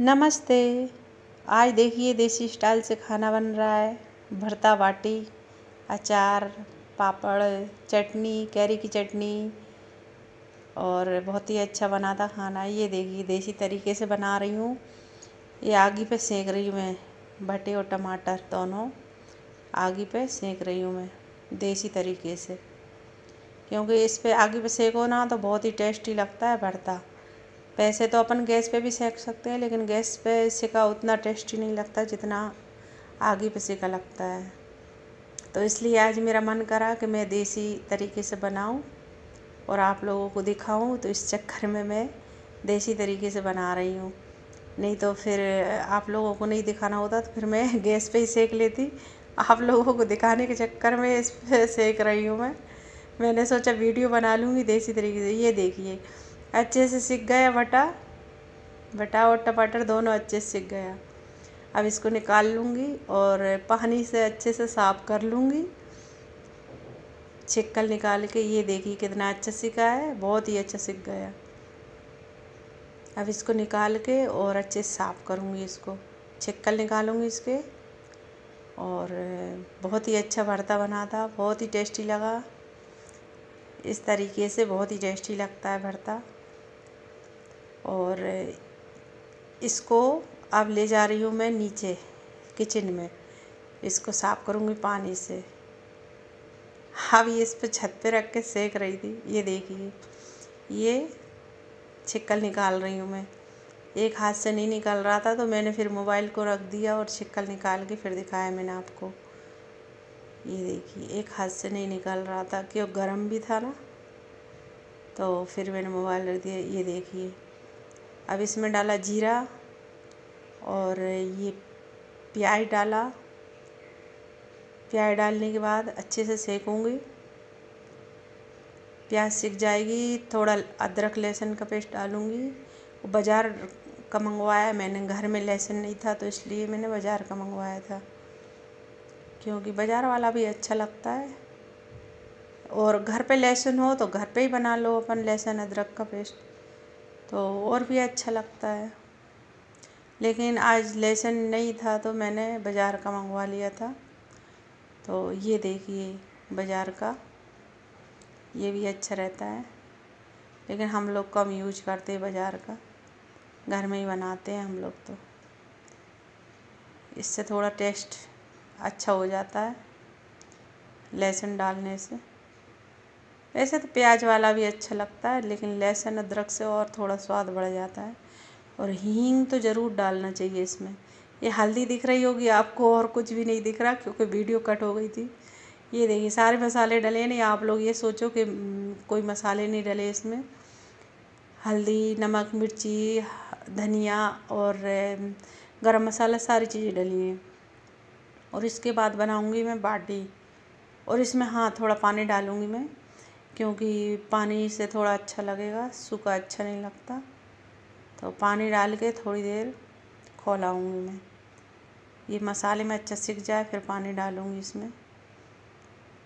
नमस्ते। आज देखिए देसी स्टाइल से खाना बन रहा है। भरता बाटी, अचार, पापड़, चटनी, कैरी की चटनी और बहुत ही अच्छा बना था खाना। ये देखिए देसी तरीके से बना रही हूँ। ये आगी पे सेक रही हूँ मैं। भटे और टमाटर दोनों आगी पे सेक रही हूँ मैं देसी तरीके से। क्योंकि इस पे आगी पे सेको ना तो बहुत ही टेस्टी लगता है भरता। वैसे तो अपन गैस पे भी सेक सकते हैं, लेकिन गैस पे सेका उतना टेस्टी नहीं लगता जितना आगे पे सेका लगता है। तो इसलिए आज मेरा मन करा कि मैं देसी तरीके से बनाऊँ और आप लोगों को दिखाऊँ तो इस चक्कर में मैं देसी तरीके से बना रही हूँ। नहीं तो फिर आप लोगों को नहीं दिखाना होता तो फिर मैं गैस पे ही सेक लेती। आप लोगों को दिखाने के चक्कर में इस पर सेक रही हूँ मैं। मैंने सोचा वीडियो बना लूँगी देसी तरीके से। ये देखिए अच्छे से सीख गया बटा बटा और टमाटर दोनों अच्छे से सीख गया। अब इसको निकाल लूँगी और पानी से अच्छे से साफ़ कर लूँगी। छिक्कल निकाल के ये देखिए कितना अच्छा सीखा है, बहुत ही अच्छा सीख गया। अब इसको निकाल के और अच्छे से साफ़ करूँगी इसको। छिक्कल निकालूँगी इसके और बहुत ही अच्छा भरता बना था, बहुत ही टेस्टी लगा। इस तरीके से बहुत ही टेस्टी लगता है भरता। और इसको अब ले जा रही हूँ मैं नीचे किचन में। इसको साफ़ करूँगी पानी से। अब ये इस पर छत पे रख के सेक रही थी। ये देखिए, ये छिक्कल निकाल रही हूँ मैं। एक हाथ से नहीं निकल रहा था तो मैंने फिर मोबाइल को रख दिया और छिक्कल निकाल के फिर दिखाया मैंने आपको। ये देखिए, एक हाथ से नहीं निकल रहा था, क्यों? गर्म भी था ना। तो फिर मैंने मोबाइल रख दिया। ये देखिए अब इसमें डाला जीरा और ये प्याज डाला। प्याज डालने के बाद अच्छे से सेकूँगी। प्याज सीख जाएगी, थोड़ा अदरक लहसुन का पेस्ट डालूँगी। बाज़ार का मंगवाया, मैंने घर में लहसुन नहीं था तो इसलिए मैंने बाज़ार का मंगवाया था। क्योंकि बाज़ार वाला भी अच्छा लगता है। और घर पे लहसुन हो तो घर पे ही बना लो अपन लहसुन, अदरक का पेस्ट। तो और भी अच्छा लगता है। लेकिन आज लेसन नहीं था तो मैंने बाज़ार का मंगवा लिया था। तो ये देखिए बाज़ार का, ये भी अच्छा रहता है। लेकिन हम लोग कम यूज़ करते हैं बाज़ार का, घर में ही बनाते हैं हम लोग तो। इससे थोड़ा टेस्ट अच्छा हो जाता है लहसुन डालने से। वैसे तो प्याज वाला भी अच्छा लगता है, लेकिन लहसुन, अदरक से और थोड़ा स्वाद बढ़ जाता है। और हींग तो ज़रूर डालना चाहिए इसमें। ये हल्दी दिख रही होगी, आपको और कुछ भी नहीं दिख रहा, क्योंकि वीडियो कट हो गई थी। ये देखिए, सारे मसाले डले नहीं, आप लोग ये सोचो कि कोई मसाले नहीं डले इसमें। हल्दी, नमक, मिर्ची, धनिया और गरम मसाला सारी चीज़ें डली हैं। और इसके बाद बनाऊँगी मैं बाटी। और इसमें हाँ थोड़ा पानी डालूँगी मैं। क्योंकि पानी से थोड़ा अच्छा लगेगा, सूखा अच्छा नहीं लगता। तो पानी डाल के थोड़ी देर खोलाऊँगी मैं। ये मसाले में अच्छा सीख जाए, फिर पानी डालूँगी इसमें।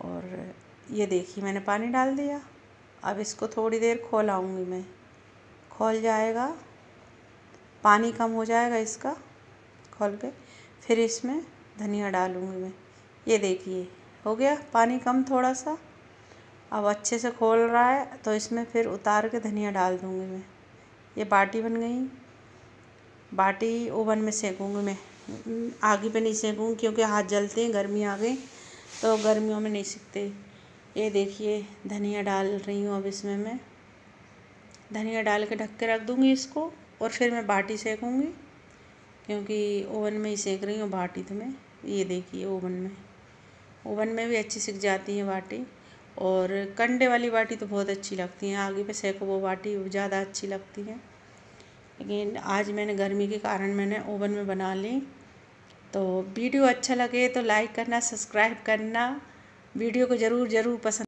और ये देखिए, मैंने पानी डाल दिया। अब इसको थोड़ी देर खोलाऊँगी मैं। खोल जाएगा। पानी कम हो जाएगा इसका, खोल के। फिर इसमें धनिया डालूँगी मैं। ये देखिए, हो गया पानी कम थोड़ा सा। अब अच्छे से खोल रहा है तो इसमें फिर उतार के धनिया डाल दूँगी मैं। ये बाटी बन गई। बाटी ओवन में सेकूँगी मैं। आगे पे नहीं सेकूँगी क्योंकि हाथ जलते हैं, गर्मी आ गई तो गर्मियों में नहीं सीखते। ये देखिए, धनिया डाल रही हूँ अब इसमें मैं। धनिया डाल के ढक के रख दूँगी इसको, और फिर मैं बाटी सेकूँगी, क्योंकि ओवन में ही सेक रही हूँ बाटी तो मैं। ये देखिए, ओवन में। ओवन में भी अच्छी सीख जाती है बाटी। और कंडे वाली बाटी तो बहुत अच्छी लगती हैं, आगे पे सेको वो बाटी ज़्यादा अच्छी लगती है। लेकिन आज मैंने गर्मी के कारण मैंने ओवन में बना ली तो वीडियो अच्छा लगे तो लाइक करना, सब्सक्राइब करना, वीडियो को ज़रूर ज़रूर पसंद